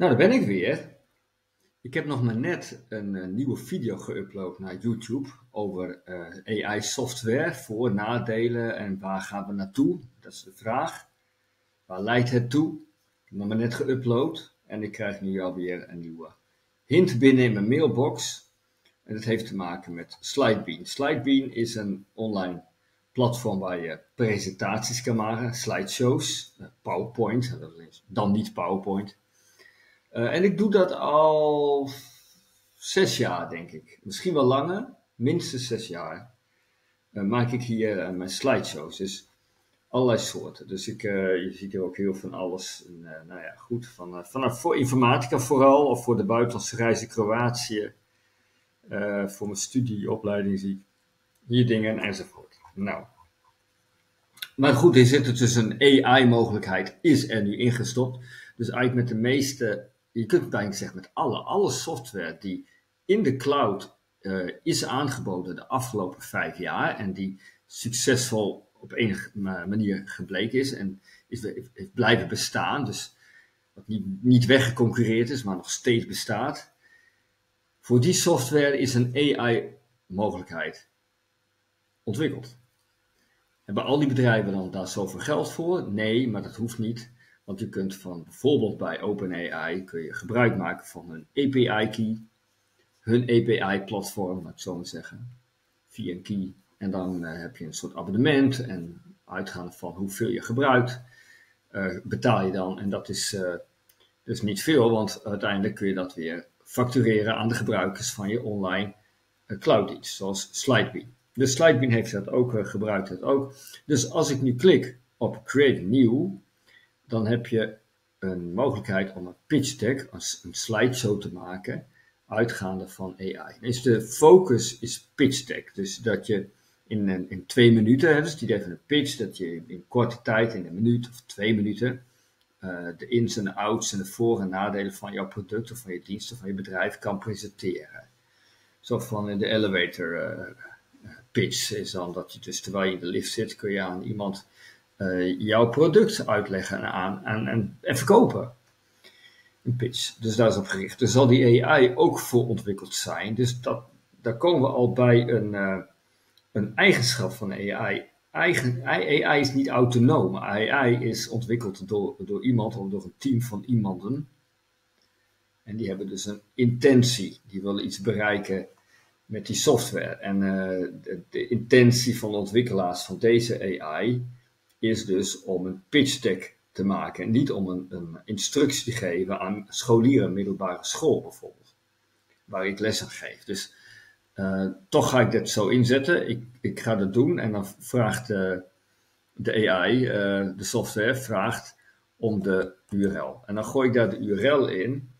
Nou, daar ben ik weer. Ik heb nog maar net een, eh, nieuwe video geüpload naar YouTube over eh, AI-software, voor, nadelen en waar gaan we naartoe? Dat is de vraag. Waar leidt het toe? Ik heb nog maar net geüpload en ik krijg nu alweer een nieuwe hint binnen in mijn mailbox. En dat heeft te maken met Slidebean. Slidebean is een online platform waar je presentaties kan maken, slideshows, eh, PowerPoint, dan niet PowerPoint. Uh, en ik doe dat al zes jaar, denk ik. Misschien wel langer, minstens zes jaar. Uh, maak ik hier uh, mijn slideshows. Dus allerlei soorten. Dus ik, je ziet hier ook heel van alles. En, nou ja, goed. Van, vanaf voor informatica vooral, of voor de buitenlandse reizen Kroatië. voor mijn studieopleiding zie ik hier dingen enzovoort. Nou. Maar goed, er zit dus een AI-mogelijkheid, is er nu ingestopt. Dus eigenlijk met de meeste je kunt het zeggen met alle, alle software die in de cloud uh, is aangeboden de afgelopen vijf jaar en die succesvol op enige manier gebleken is en is, blijven bestaan, dus wat niet, niet weggeconcurreerd is, maar nog steeds bestaat. Voor die software is een AI-mogelijkheid ontwikkeld. Hebben al die bedrijven dan daar zoveel geld voor? Nee, maar dat hoeft niet. Want je kunt van bijvoorbeeld bij OpenAI kun je gebruik maken van hun API-key, hun API-platform, laat ik zo maar zeggen, via een key. En dan uh, heb je een soort abonnement en uitgaande van hoeveel je gebruikt, uh, betaal je dan. En dat is uh, dus niet veel, want uiteindelijk kun je dat weer factureren aan de gebruikers van je online clouddienst, zoals Slidebean. Dus Slidebean heeft dat ook, gebruikt het ook. Dus als ik nu klik op Create New, dan heb je een mogelijkheid om een pitch deck, een slideshow te maken, uitgaande van AI. Dus de focus is pitch deck. Dus dat je in, in twee minuten, dus die even een pitch, dat je in korte tijd, in een minuut of twee minuten, uh, de ins en outs en de voor- en nadelen van jouw product of van je dienst of van je bedrijf kan presenteren. Zo van in de elevator uh, pitch is dan dat je dus terwijl je in de lift zit, kun je aan iemand jouw product uitleggen en, aan, en, en, verkopen. Een pitch. Dus daar is op gericht. Dus zal die AI ook voor ontwikkeld zijn. Dus dat, daar komen we al bij een, uh, een eigenschap van AI. AI is niet autonoom. AI is ontwikkeld door, door iemand of door een team van iemanden. En die hebben dus een intentie. Die willen iets bereiken met die software. En uh, de, de, intentie van de ontwikkelaars van deze AI is dus om een pitch deck te maken. En niet om een, een instructie te geven aan scholieren, middelbare school bijvoorbeeld. Waar ik les aan geef. Dus uh, toch ga ik dit zo inzetten. Ik, ik ga dat doen en dan vraagt de, de AI, eh, de software, vraagt om de URL. En dan gooi ik daar de URL in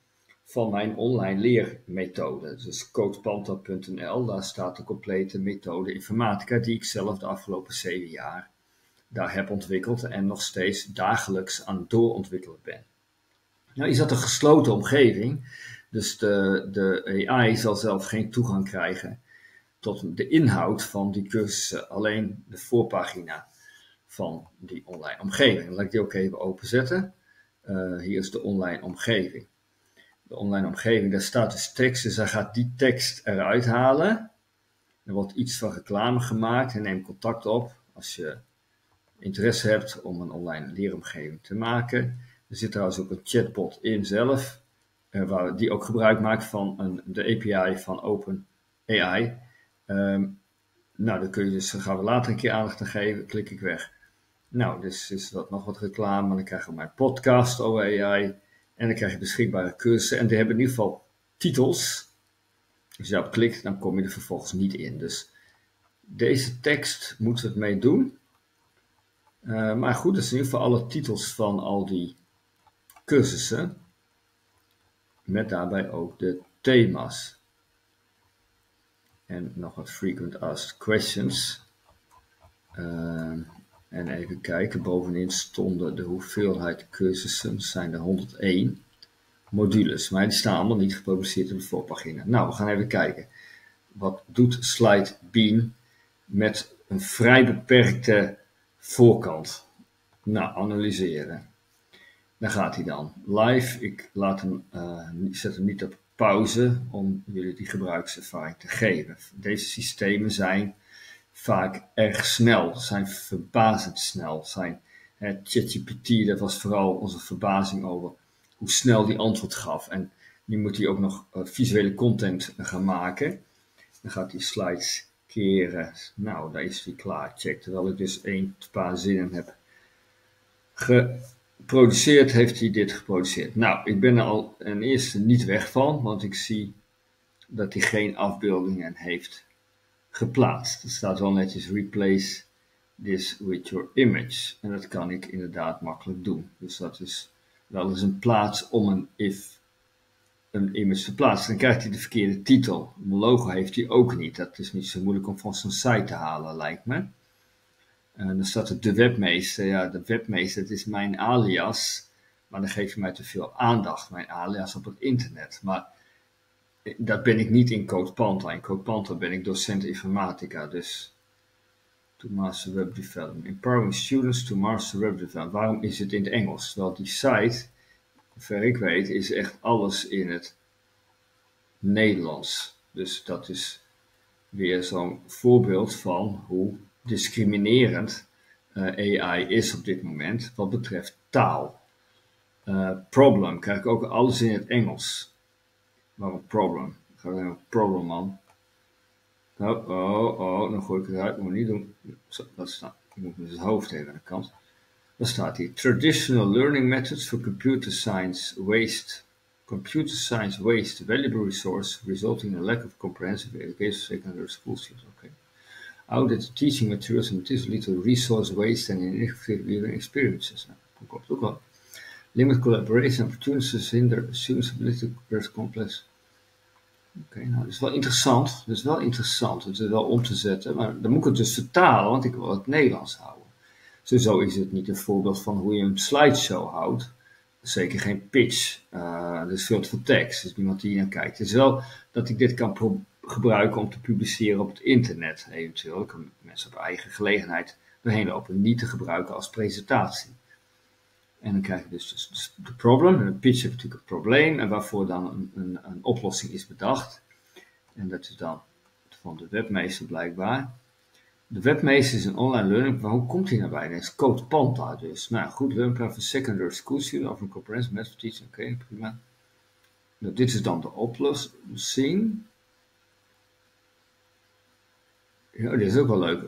van mijn online leermethode. Dus codepanta.nl, daar staat de complete methode informatica die ik zelf de afgelopen zeven jaar daar heb ontwikkeld en nog steeds dagelijks aan doorontwikkelen ben. Nou is dat een gesloten omgeving, dus de, de AI zal zelf geen toegang krijgen tot de inhoud van die cursussen, alleen de voorpagina van die online omgeving. Laat ik die ook even openzetten. Uh, hier is de online omgeving. De online omgeving, daar staat dus tekst, dus hij gaat die tekst eruit halen. Er wordt iets van reclame gemaakt en neem contact op als je interesse hebt om een online leeromgeving te maken. Er zit trouwens ook een chatbot in zelf, uh, waar, die ook gebruik maakt van een, de API van OpenAI. Um, nou, dan kun je dus, gaan we later een keer aandacht aan geven, klik ik weg. Nou, dus is wat, nog wat reclame, dan krijgen we mijn podcast over AI. En dan krijg je beschikbare cursussen. En die hebben in ieder geval titels. Als je daarop klikt, dan kom je er vervolgens niet in. Dus deze tekst moeten we het mee doen. Uh, maar goed, dat zijn in ieder geval alle titels van al die cursussen. Met daarbij ook de thema's. En nog wat frequent asked questions. Uh, en even kijken, bovenin stonden de hoeveelheid cursussen, zijn er 101 modules. Maar die staan allemaal niet gepubliceerd op de voorpagina. Nou, we gaan even kijken. Wat doet Slidebean met een vrij beperkte voorkant. Nou, analyseren. Daar gaat hij dan. Live, ik laat hem, uh, zet hem niet op pauze om jullie die gebruikservaring te geven. Deze systemen zijn vaak erg snel, zijn verbazend snel. Zijn, ChatGPT, dat was vooral onze verbazing over hoe snel die antwoord gaf. En nu moet hij ook nog uh, visuele content gaan maken. Dan gaat hij slides keren. Nou, daar is hij klaar. Check. Terwijl ik dus een paar zinnen heb geproduceerd, heeft hij dit geproduceerd. Nou, ik ben er al een eerste niet weg van, want ik zie dat hij geen afbeeldingen heeft geplaatst. Er staat wel netjes replace this with your image. En dat kan ik inderdaad makkelijk doen. Dus dat is wel eens een plaats om een if een image te plaatsen. Dan krijgt hij de verkeerde titel. Een logo heeft hij ook niet. Dat is niet zo moeilijk om van zijn site te halen, lijkt me. En dan staat er de webmeester. Ja, de webmeester, dat is mijn alias. Maar dan geef je mij te veel aandacht, mijn alias op het internet. Maar dat ben ik niet in CodePanta. In CodePanta ben ik docent informatica, dus to master web development. Empowering students to master web development. Waarom is het in het Engels? Wel, die site, ver ik weet, is echt alles in het Nederlands. Dus dat is weer zo'n voorbeeld van hoe discriminerend uh, AI is op dit moment wat betreft taal. Uh, problem krijg ik ook alles in het Engels. Waarom problem? Ga een problem man. Oh, oh, oh, dan gooi ik het uit. Moet niet doen. dat staat. Ik moet met het hoofd even aan de kant. Traditional learning methods for computer science waste. Computer science waste valuable resource resulting in a lack of comprehensive education secondary school students. Okay. Outdated teaching materials and lead to resource waste and ineffective learning experiences. Klopt. Limit collaboration opportunities hinder students ability to progress complex Oké, nou, dat is wel interessant. Dat is wel interessant. Het is wel om te zetten. Maar dan moet ik het dus vertalen, want ik wil het Nederlands houden. Zo is het niet een voorbeeld van hoe je een slideshow houdt. Zeker geen pitch. Uh, er is veel te tekst. Dus niemand die naar kijkt. Het is wel dat ik dit kan gebruiken om te publiceren op het internet. Eventueel. Ik kan mensen op eigen gelegenheid doorheen lopen. Niet te gebruiken als presentatie. En dan krijg je dus, dus, dus de problem. een pitch heeft natuurlijk een probleem en waarvoor dan een, een, een, oplossing is bedacht. En dat is dan van de webmeester blijkbaar. De webmeester is een online learning, maar hoe komt hij naar nou? Dat is Code Panta dus. Nou goed, learning plan for secondary school student of een comprehensive math teaching. Oké, prima. Nou, dit is dan de oplossing. Ja, dit is ook wel leuk.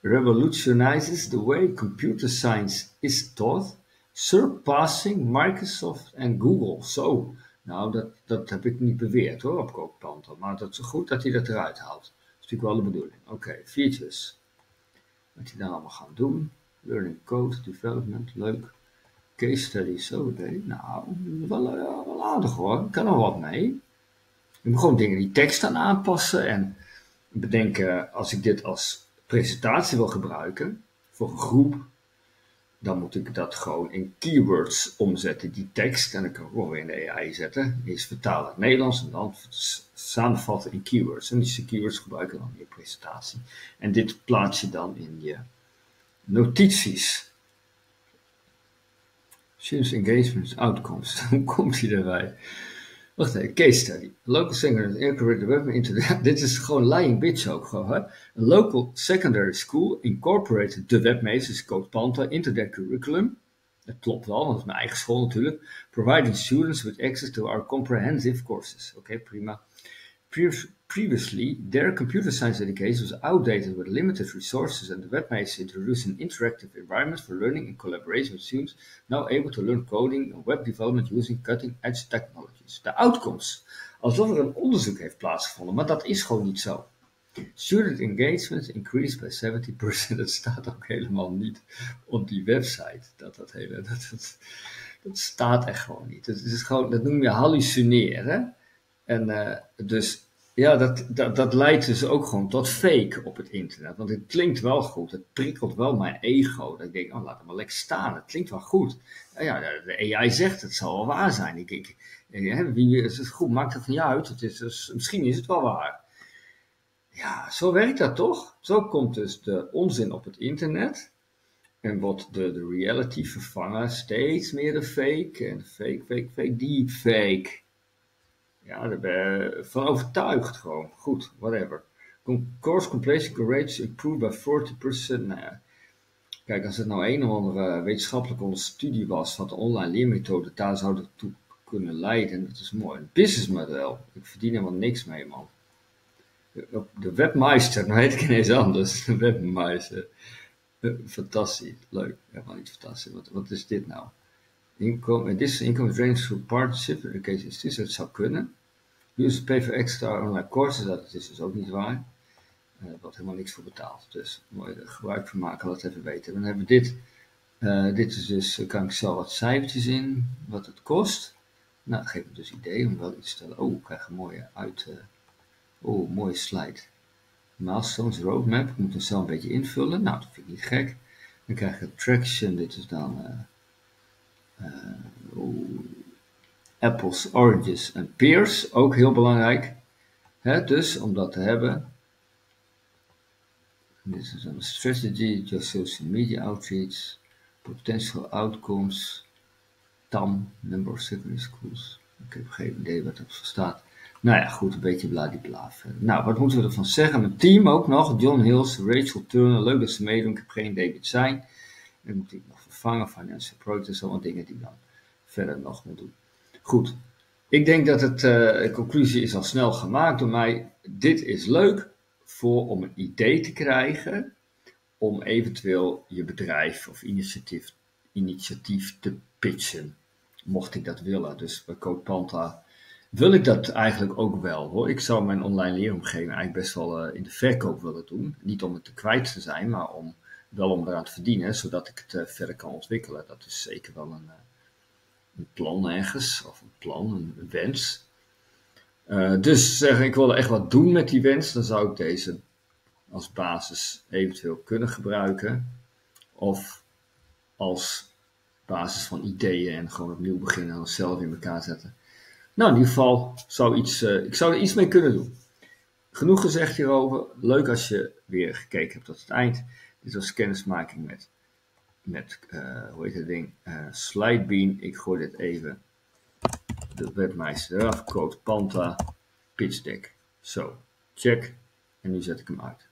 revolutionizes the way computer science is taught surpassing Microsoft en Google. Zo, nou dat, dat heb ik niet beweerd hoor op Kookpanter, maar dat is goed dat hij dat eruit haalt. Natuurlijk wel de bedoeling. Oké, features. Wat hij dan allemaal gaan doen. Learning code, development, leuk. Case studies, oké. Nou, wel, uh, wel aardig hoor. Ik kan er wat mee. Je moet gewoon dingen die tekst aan aanpassen en bedenken als ik dit als presentatie wil gebruiken voor een groep dan moet ik dat gewoon in keywords omzetten, die tekst. En dan kan ik gewoon weer in de AI zetten. Eerst vertalen het Nederlands en dan samenvatten in keywords. En die keywords gebruiken dan in je presentatie. En dit plaats je dan in je notities. Students engagement outcomes. Hoe komt hij erbij? Case study. local secondary incorporated into the, dit is gewoon lying bitch ook gewoon. A local secondary school incorporated de webmeesters Code Panta into their curriculum. Dat klopt wel, want het is mijn eigen school natuurlijk. Providing students with access to our comprehensive courses. Oké, okay, prima. Previously, their computer science education was outdated with limited resources, and the webmaster introduced an interactive environment for learning and collaboration with students now able to learn coding and web development using cutting edge technologies. De outcomes. Alsof er een onderzoek heeft plaatsgevonden, maar dat is gewoon niet zo. Student engagement increased by 70%. Dat staat ook helemaal niet op die website. Dat, dat, hele, dat, dat, dat staat echt gewoon niet. Dat, is gewoon, dat noem je hallucineren. En uh, dus ja, dat, dat, dat leidt dus ook gewoon tot fake op het internet. Want het klinkt wel goed, het prikkelt wel mijn ego. Dat ik denk, oh, laat het maar lekker staan, het klinkt wel goed. Ja, de AI zegt, het zal wel waar zijn. Ik, ik, wie, is het goed, maakt het je uit, het is, dus, misschien is het wel waar. Ja, zo werkt dat toch? Zo komt dus de onzin op het internet. En wordt de, de reality vervangen steeds meer de fake. En fake, fake, fake, deepfake. Ja, daar ben ik van overtuigd gewoon. Goed, whatever. Course completion rate improved by 40%. Nou kijk, als het nou een of andere wetenschappelijke studie was van de online leermethode, daar zou toe kunnen leiden. Dat is mooi. Een businessmodel. Ik verdien helemaal niks mee, man. De webmeister, nou heet ik ineens anders. De webmeister. Fantastisch, leuk. Helemaal niet fantastisch. Wat, wat is dit nou? Income, this income drains through partnership. Oké, okay, is dit, het zou kunnen. Use pay for extra online courses, dat is dus ook niet waar. Uh, er wordt helemaal niks voor betaald. Dus mooi er gebruik van maken, laat even weten. Dan hebben we dit. Uh, dit is dus, uh, kan ik zo wat cijfertjes in, wat het kost. Nou, dat geeft me dus idee om wel iets te stellen. Oh, ik krijg een mooie uit. oh, mooie slide. Milestones roadmap. Ik moet hem zelf een beetje invullen. Nou, dat vind ik niet gek. Dan krijg je traction. Dit is dan apples, oranges en pears. Ook heel belangrijk. He, dus om dat te hebben. Dit is een strategy, just social media outreach, potential outcomes, TAM, number of secondary schools. Ik heb geen idee wat dat voor staat. Nou ja, goed, een beetje bladibla. Nou, wat moeten we ervan zeggen? Mijn team ook nog. John Hills, Rachel Turner. Leuk dat ze meedoen. Ik heb geen idee wie het zijn. En moet ik nog vervangen. Financial Projects. Allemaal dingen die dan verder nog moet doen. Goed. Ik denk dat het, de conclusie is al snel gemaakt door mij. Dit is leuk voor om een idee te krijgen. Om eventueel je bedrijf of initiatief, initiatief te pitchen. Mocht ik dat willen. Dus bij CodePanta wil ik dat eigenlijk ook wel hoor. Ik zou mijn online leeromgeving eigenlijk best wel uh, in de verkoop willen doen. Niet om het te kwijt te zijn, maar om wel om eraan te verdienen, zodat ik het uh, verder kan ontwikkelen. Dat is zeker wel een, uh, een plan ergens, of een plan, een, wens. dus zeg ik wil echt wat doen met die wens, dan zou ik deze als basis eventueel kunnen gebruiken. Of als basis van ideeën en gewoon opnieuw beginnen en zelf in elkaar zetten. Nou, in ieder geval zou iets, uh, ik zou er iets mee kunnen doen. Genoeg gezegd hierover. Leuk als je weer gekeken hebt tot het eind. Dit was kennismaking met, met uh, hoe heet het ding? Uh, Slidebean. Ik gooi dit even de webmeister eraf. Code Panta Pitch Deck. Zo, check. En nu zet ik hem uit.